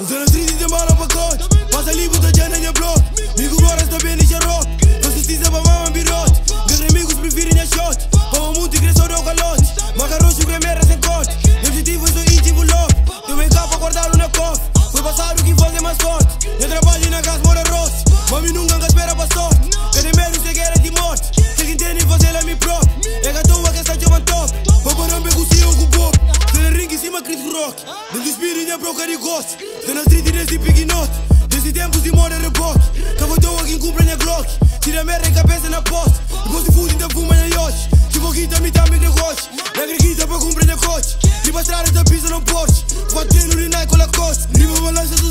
Зара тридите мара пакоч Паса лигута джена не блок Ми говора De despirinha para o carigote De nascido e nesse pignote Desde tempos de mora rebote Cavadão aqui cumpre a minha glock. Tira a merda em cabeça na posse Depois de fundo ainda fuma na yacht Tipo aqui me dá meu negócio Na greguita para cumprir na coche Tipo a estrada da pista não porte Bate no rinai com a lacoste Nível balança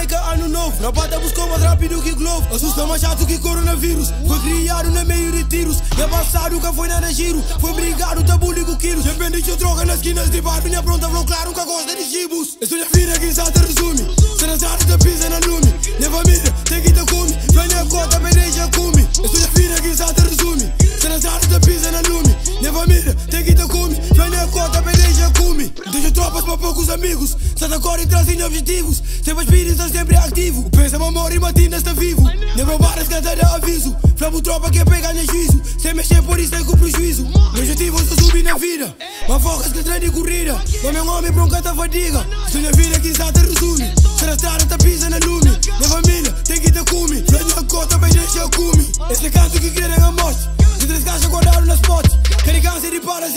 O ano novo Na pata buscou mais rápido que Globo Assusta mais chato que coronavírus Foi criado na meio de tiros. É passado nunca foi nada giro. Foi brigado, tá com quilos. Depende de droga nas esquinas de bar. Minha pronta, flow claro, nunca gosta de gibos Eu sou minha filha que salta resume. Se nas áreas da pisa na lume amigos. Santa Cor e trazem objetivos. Sempre espírito está sempre ativo. Pensa amor e matina está vivo. Nem meu bar canta de aviso. Flamo tropa que pega nem juízo. Sem mexer por isso tem com prejuízo. Meu objetivo é subir na vida. Mas focas que treino e corrida. Não meu homem bronca tá fadiga. Sou minha vida que te resume. Se na estrada tá pisa na lume. Minha família tem que te come Venho a cota vai deixar cume Esse canto que querem a morte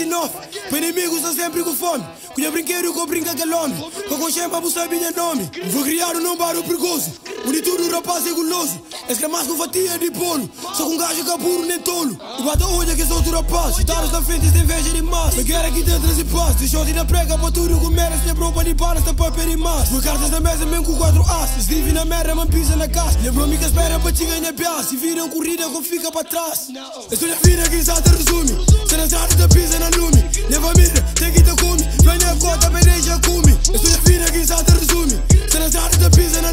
2009 Para inimigos sempre com fome Cunha brinqueiro com brinca galome Com conchempa para saber meu nome. Vou criar um não barro o perigoso Onde o rapaz é guloso Escramas com fatia de bolo Só com gajo caburo nem tolo E bata olha que sou outro rapaz Chitaros na frente sem inveja de massa Me quero aqui dentro e paz Deixou-te na prega para tudo comer Se lembrou para limpar esta papel e massa Vou cartas na mesa mesmo com quatro asas, Escrevi na merda, mas pisa na casa Lembrou-me que espera para te ganhar piás Se viram corrida como fica para trás Estou na vida que exata resume Se não Se nas áreas da